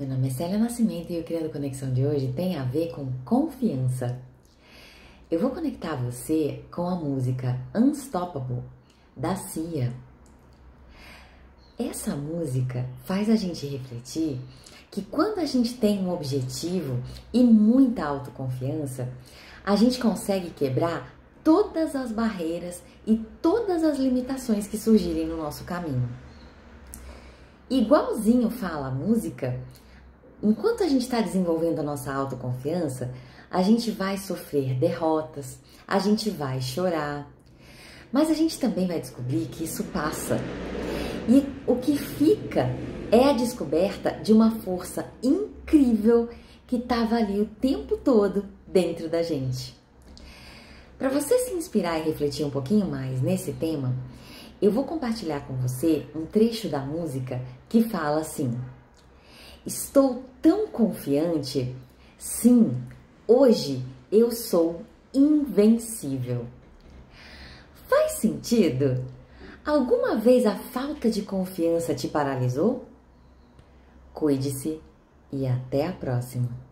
Meu nome é Célia Nascimento e o Criando Conexão de hoje tem a ver com confiança. Eu vou conectar você com a música Unstoppable da Cia. Essa música faz a gente refletir que quando a gente tem um objetivo e muita autoconfiança, a gente consegue quebrar todas as barreiras e todas as limitações que surgirem no nosso caminho. Igualzinho fala a música, enquanto a gente está desenvolvendo a nossa autoconfiança, a gente vai sofrer derrotas, a gente vai chorar, mas a gente também vai descobrir que isso passa. E o que fica é a descoberta de uma força incrível que estava ali o tempo todo dentro da gente. Para você se inspirar e refletir um pouquinho mais nesse tema, eu vou compartilhar com você um trecho da música que fala assim: Estou tão confiante. Sim, hoje eu sou invencível. Faz sentido? Alguma vez a falta de confiança te paralisou? Cuide-se e até a próxima!